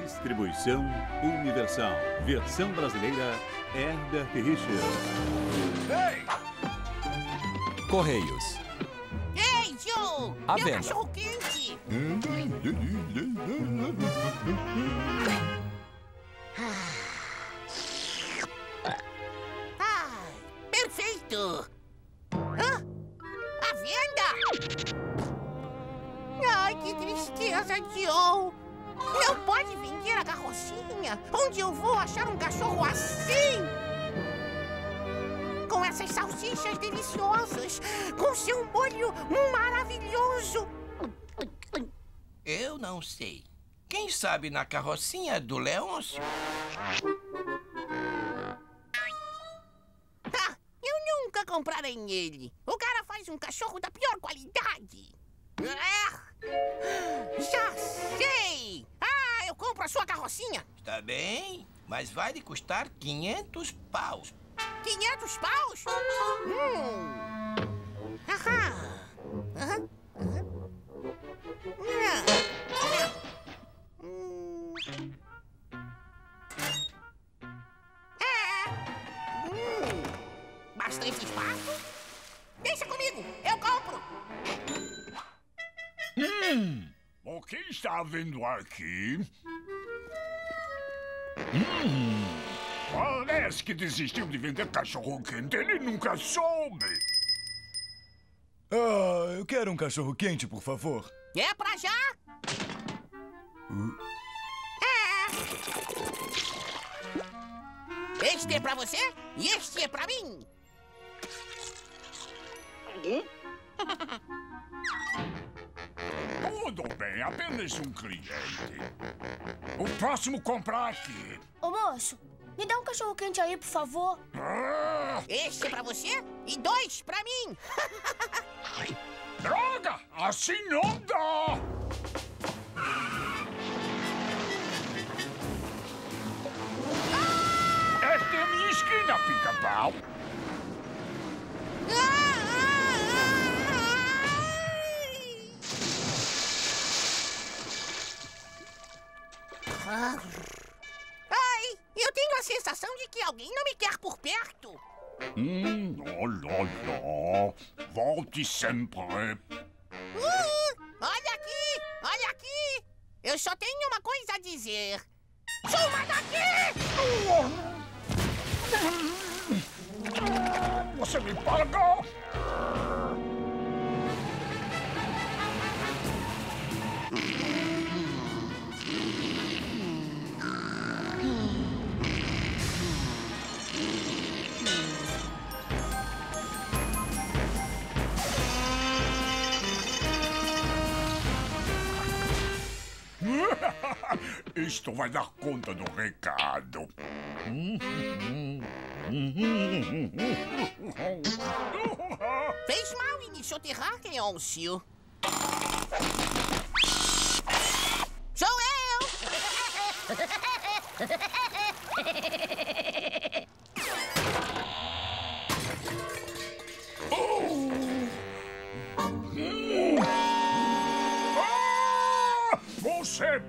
Distribuição Universal. Versão brasileira, Herbert Richards. Correios. Ei, Joe! À Meu venda. cachorro quente! Deliciosas, com seu molho maravilhoso! Eu não sei. Quem sabe na carrocinha do Leôncio? Ah, eu nunca comprarei nele. O cara faz um cachorro da pior qualidade. Ah, já sei! Ah, eu compro a sua carrocinha. Está bem, mas vai lhe custar 500 paus. 500 paus? Hum. Aham. Aham. Ah. Hum. É. Hum. Bastante espaço? Deixa comigo, eu compro. O que está havendo aqui? Hum, parece que desistiu de vender cachorro quente. Ele nunca soube. Ah, eu quero um cachorro quente, por favor. É pra já? É. Este é pra você e este é pra mim. Tudo bem, apenas um cliente. O próximo comprar aqui. Ô moço, me dá um cachorro quente aí, por favor. Ah, Este é pra você e dois pra mim. droga! Assim não dá! Esta é a minha esquina, pica-pau. Ai, eu tenho a sensação de que alguém não me quer por perto. Hum, lá, lá. Volte sempre. Uh, olha aqui, olha aqui. Eu só tenho uma coisa a dizer. Suma daqui! Você me paga? Isto vai dar conta do recado. Fez mal em me soterrar, Leôncio. Sou eu!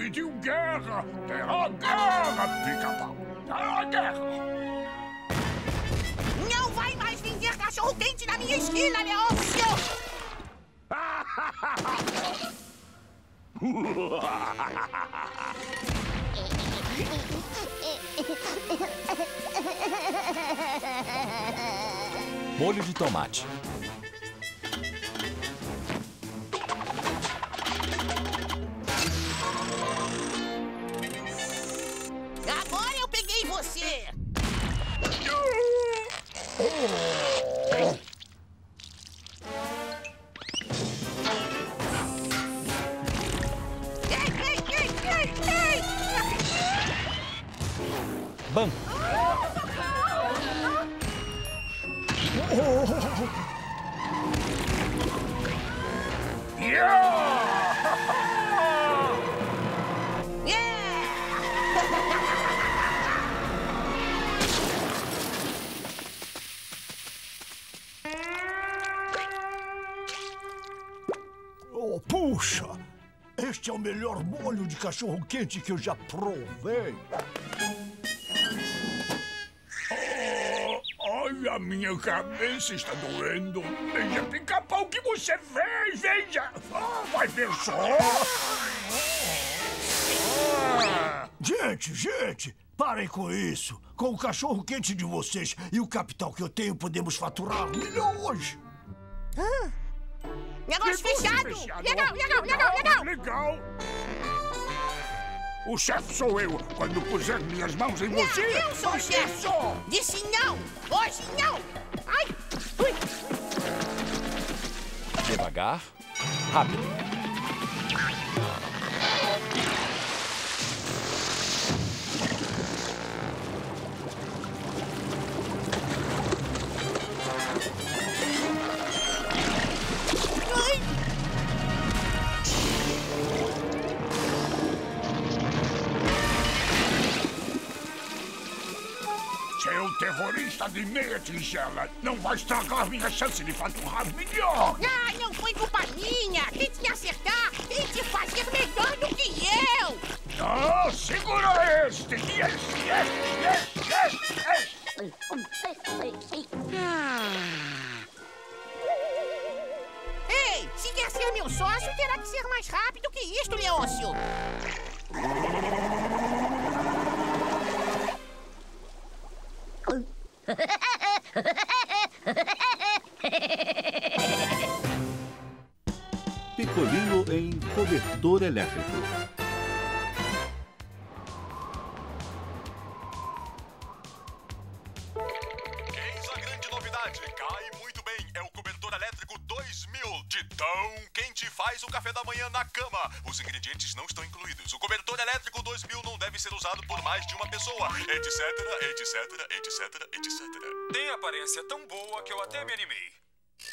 pediu guerra! Terá guerra, pica-pau! Terá guerra! Não vai mais vender cachorro quente na minha esquina, Leôncio! Molho de tomate. Banco. Molho de cachorro-quente que eu já provei. Oh, ai, a minha cabeça está doendo. Veja, pica-pau, o que você fez? Veja! Ah, vai ver só! Ah. Gente, gente, parem com isso. Com o cachorro-quente de vocês e o capital que eu tenho, podemos faturar milhões. Negócio fechado. fechado. Legal, legal, legal, legal. Legal. O chefe sou eu. Quando puser minhas mãos em você, eu sou o vai ser chefe. só. Disse não. Hoje não. Ai, ui. Devagar. Rápido. Terrorista de meia tigela não vai estragar minha chance de faturar milhões. Ah, não foi culpa minha. Tente me acertar. Tente fazer melhor do que eu. Ah, segura este! Yes, yes, yes, elétrico. Eis a grande novidade. Cai muito bem. É o cobertor elétrico 2000. De tão quente faz o café da manhã na cama. Os ingredientes não estão incluídos. O cobertor elétrico 2000 não deve ser usado por mais de uma pessoa. Etc, etc, etc, etc. Tem aparência tão boa que eu até me animei.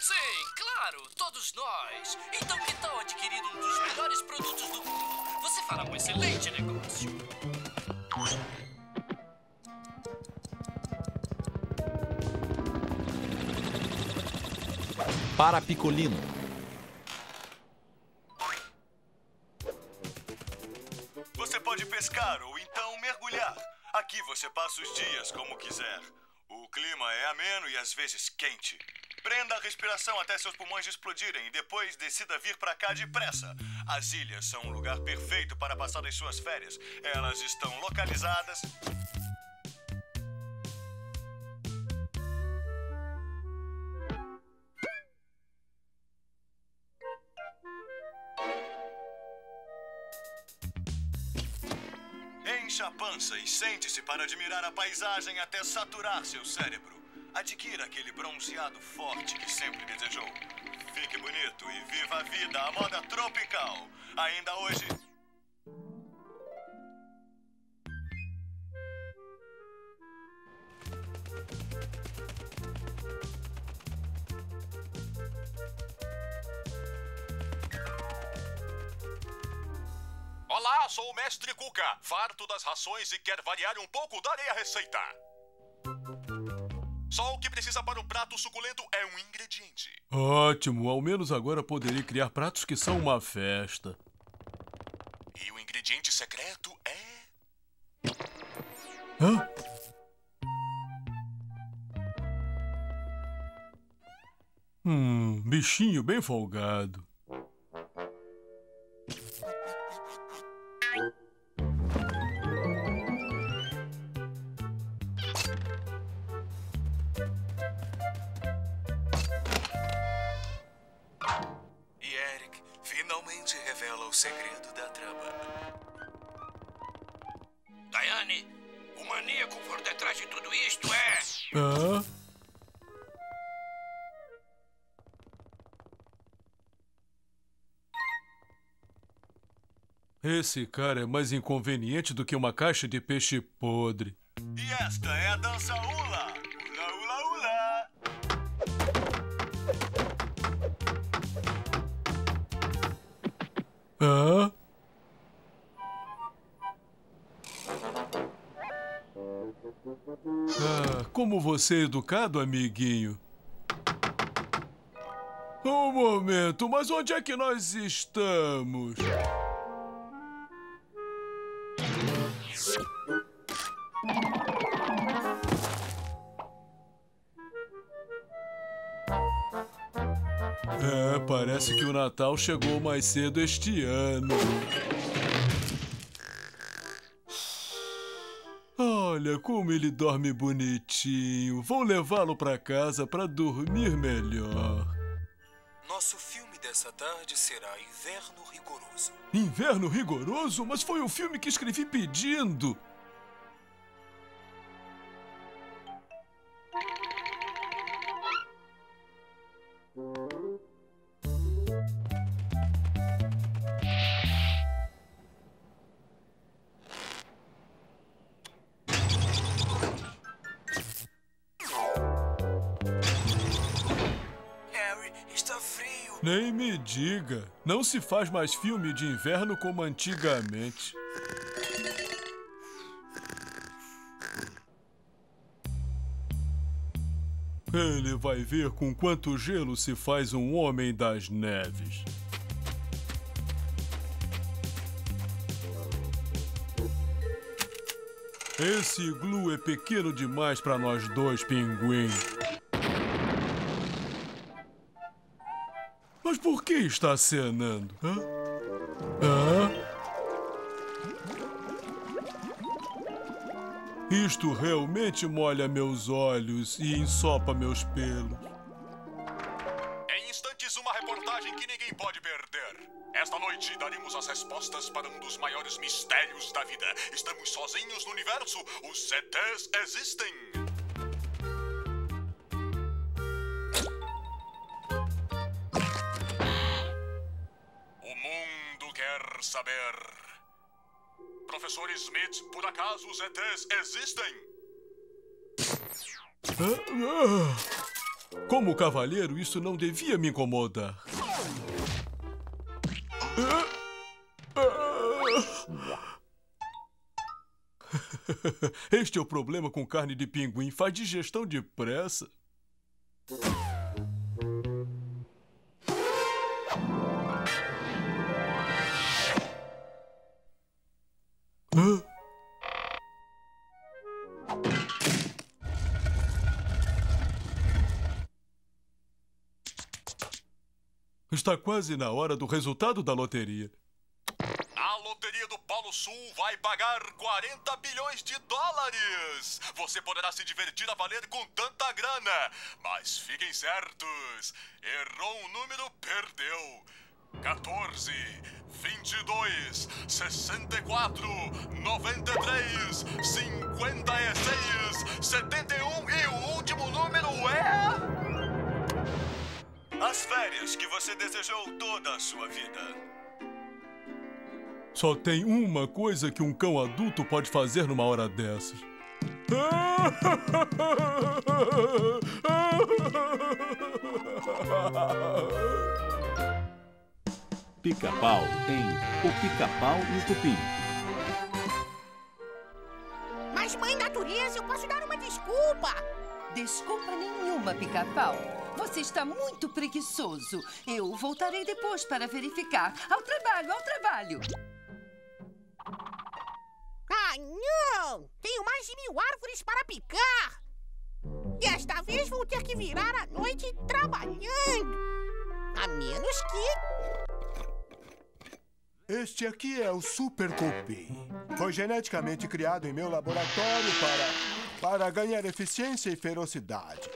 Sim, claro, todos nós. Então que tal adquirir um dos melhores produtos do mundo? Você fará um excelente negócio. Para Picolino. Você pode pescar ou então mergulhar. Aqui você passa os dias como quiser. O clima é ameno e às vezes quente. Prenda a respiração até seus pulmões explodirem e depois decida vir pra cá depressa. As ilhas são um lugar perfeito para passar as suas férias. Elas estão localizadas. Encha a pança e sente-se para admirar a paisagem até saturar seu cérebro. Adquira aquele bronzeado forte que sempre desejou. Fique bonito e viva a vida à moda tropical. Ainda hoje. Olá, sou o Mestre Cuca, farto das rações e quer variar um pouco, darei a receita. Só o que precisa para um prato suculento é um ingrediente. Ótimo, ao menos agora poderei criar pratos que são uma festa. E o ingrediente secreto é. Hã? Hum, bichinho bem folgado. Esse cara é mais inconveniente do que uma caixa de peixe podre. E esta é a dança Ula! Ula, ula, ula! Hã? Ah, como você é educado, amiguinho. Um momento, mas onde é que nós estamos? É, parece que o Natal chegou mais cedo este ano. Olha como ele dorme bonitinho. Vou levá-lo para casa para dormir melhor. Nosso filme dessa tarde será Inverno Rigoroso. Inverno rigoroso? Mas foi o filme que escrevi pedindo. Nem me diga. Não se faz mais filme de inverno como antigamente. Ele vai ver com quanto gelo se faz um homem das neves. Esse iglu é pequeno demais para nós dois, pinguim. Mas por que está acenando? Hã? Hã? Isto realmente molha meus olhos e ensopa meus pelos. Em instantes, uma reportagem que ninguém pode perder. Esta noite daremos as respostas para um dos maiores mistérios da vida. Estamos sozinhos no universo? Os ETs existem? Saber. Professor Smith, por acaso os ETs existem? Como cavalheiro, isso não devia me incomodar. Este é o problema com carne de pinguim. Faz digestão depressa. Está quase na hora do resultado da loteria. A loteria do Polo Sul vai pagar 40 bilhões de dólares. Você poderá se divertir a valer com tanta grana. Mas fiquem certos: errou um número, perdeu. 14, 22, 64, 93, 56, 71 e o último número é. As férias que você desejou toda a sua vida. Só tem uma coisa que um cão adulto pode fazer numa hora dessas. Pica-pau em O Pica-pau e o Cupim. Mas, mãe natureza, eu posso dar uma desculpa. Desculpa nenhuma, pica-pau. Você está muito preguiçoso. Eu voltarei depois para verificar. Ao trabalho, ao trabalho. Ah, não! Tenho mais de mil árvores para picar. Desta vez vou ter que virar a noite trabalhando. A menos que... Este aqui é o Super Cupim. Foi geneticamente criado em meu laboratório para, para ganhar eficiência e ferocidade.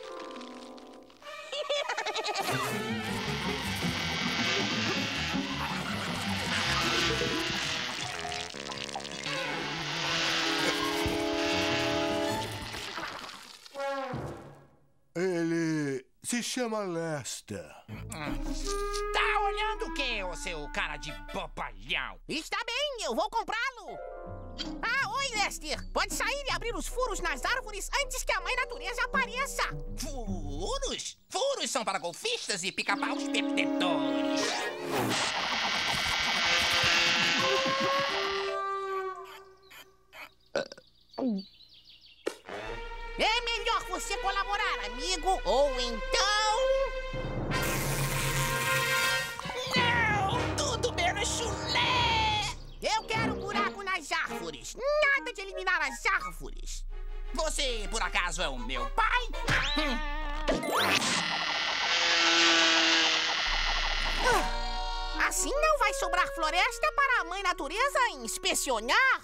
Ele se chama Lester. Tá olhando o quê, ô seu cara de bobalhão? Está bem, eu vou comprá-lo. Ah, oi, Pode sair e abrir os furos nas árvores antes que a mãe natureza apareça. Furos? Furos são para golfistas e pica-paus perdedores. Você, por acaso, é o meu pai? Assim não vai sobrar floresta para a mãe natureza inspecionar.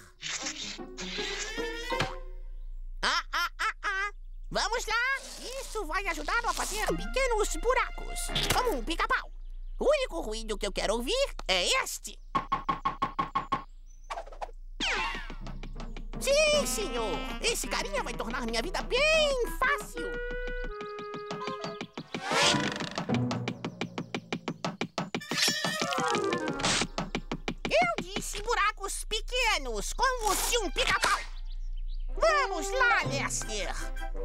Ah, ah, ah, ah. Vamos lá. Isso vai ajudar a fazer pequenos buracos, como um pica-pau. O único ruído que eu quero ouvir é este. Sim, senhor. Esse carinha vai tornar minha vida bem fácil. Eu disse buracos pequenos, como se um pica-pau. Vamos lá, Lester.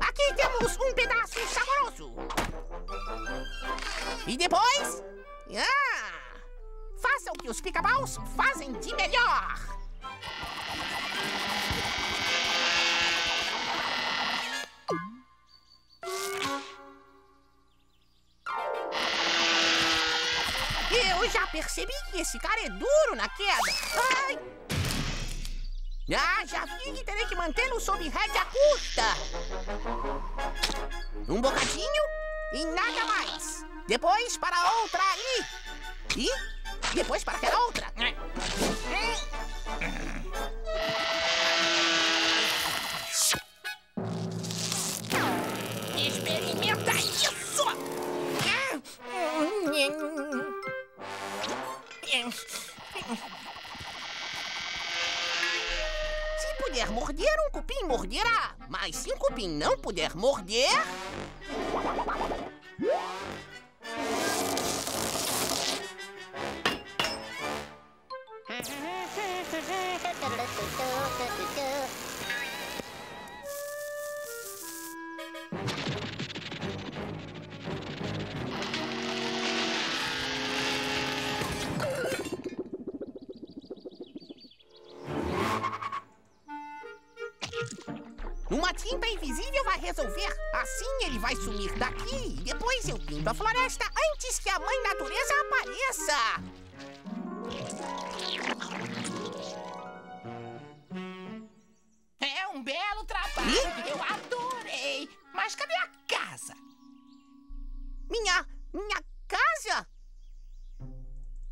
Aqui temos um pedaço saboroso. E depois? Ah! Faça o que os pica-paus fazem de melhor. Percebi que esse cara é duro na queda. Ai! Ah, já vi que terei que mantê-lo sob rédea curta. Um bocadinho e nada mais. Depois para outra ali. Cupim não puder morder. Uma tinta invisível vai resolver. Assim ele vai sumir daqui e depois eu pinto a floresta antes que a mãe natureza apareça. É um belo trabalho. Eu adorei. Mas cadê a casa? Minha. minha casa?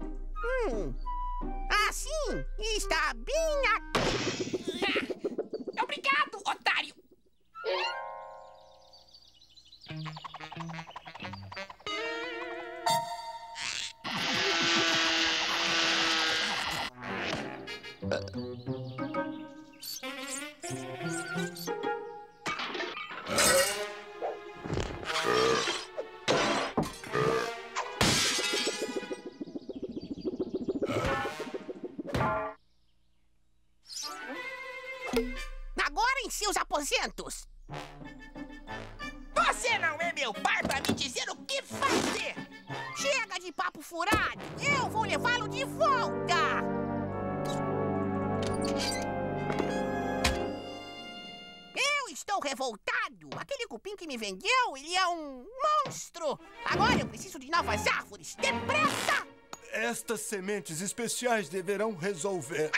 Hum. Ah, sim! Está bem aqui. Você não é meu pai pra me dizer o que fazer. Chega de papo furado. Eu vou levá-lo de volta. Eu estou revoltado. Aquele cupim que me vendeu, ele é um monstro. Agora eu preciso de novas árvores. Depressa! Estas sementes especiais deverão resolver.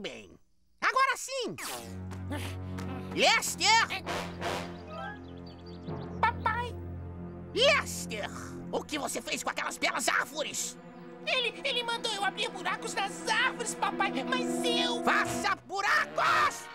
Muito bem. Agora sim. Lester! Papai, Lester! O que você fez com aquelas belas árvores? ele, ele mandou eu abrir buracos nas árvores, papai, mas eu... Faça buracos!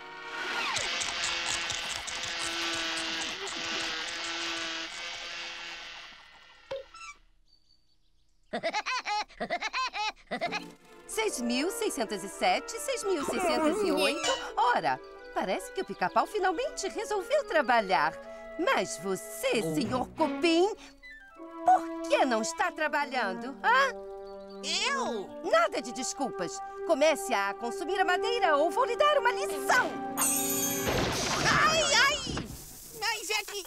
6.607, 6.608. Ora, parece que o pica-pau finalmente resolveu trabalhar. Mas você, senhor Cupim, por que não está trabalhando, hã? Eu? Nada de desculpas. Comece a consumir a madeira ou vou lhe dar uma lição. Ai, ai! Mas é que...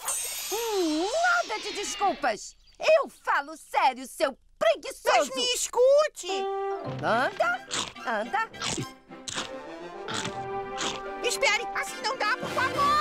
Hum, nada de desculpas. Eu falo sério, seu preguiçoso! Mas me escute! Anda, anda. Espere, assim não dá, por favor!